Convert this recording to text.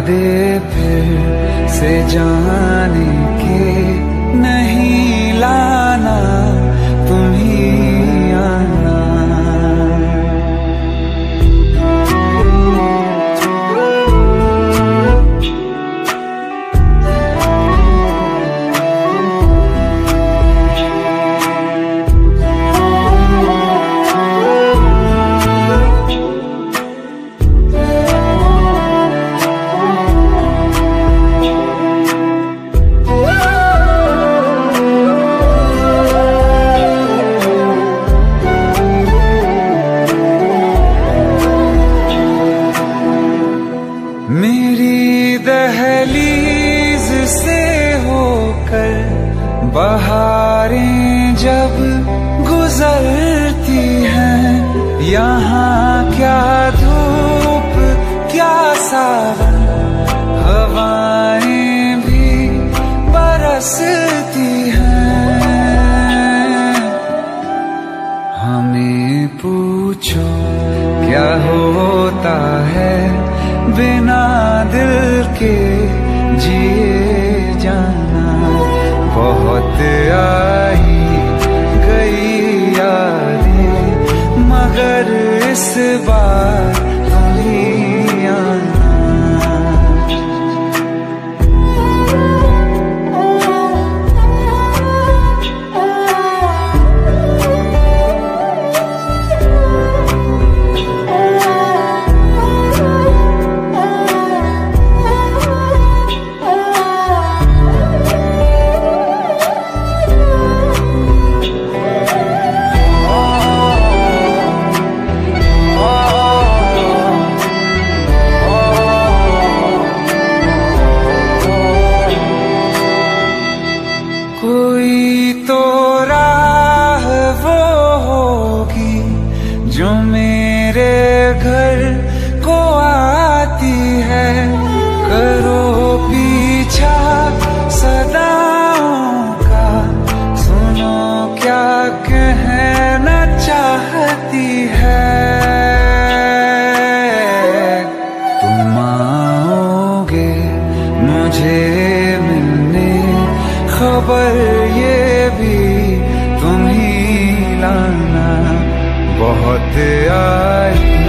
इरादे फिर से जाने बहारें जब गुजरती हैं, यहाँ क्या धूप, क्या सावन, हवाएँ भी बरसती हैं। हमें पूछो, क्या होता है बिना तुम ही आना कोई तो राह वो होगी जो मेरे घर को आ खबर ये भी तुम ही लाना बहुत आई